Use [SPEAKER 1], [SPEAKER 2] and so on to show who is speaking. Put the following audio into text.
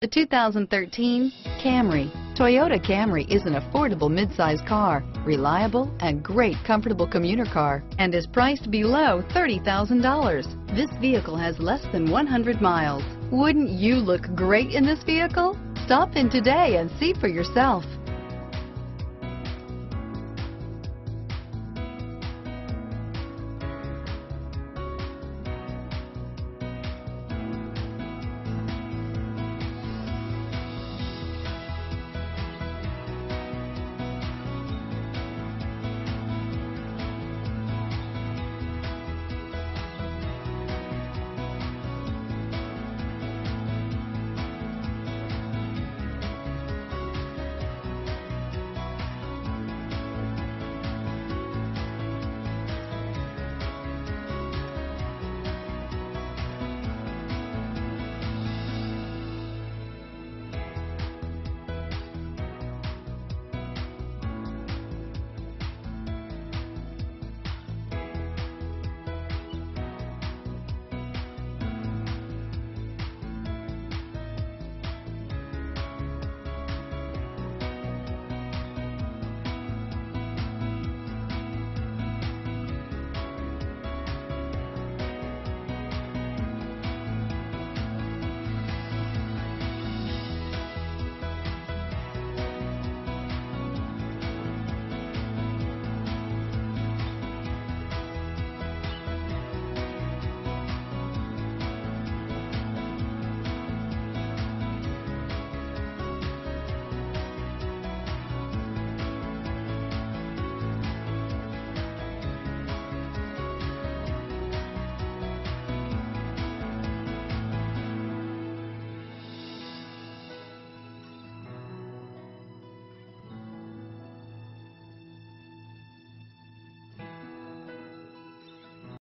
[SPEAKER 1] The 2013 Camry. Toyota Camry is an affordable midsize car, reliable and great comfortable commuter car, and is priced below $30,000. This vehicle has less than 100 miles. Wouldn't you look great in this vehicle? Stop in today and see for yourself.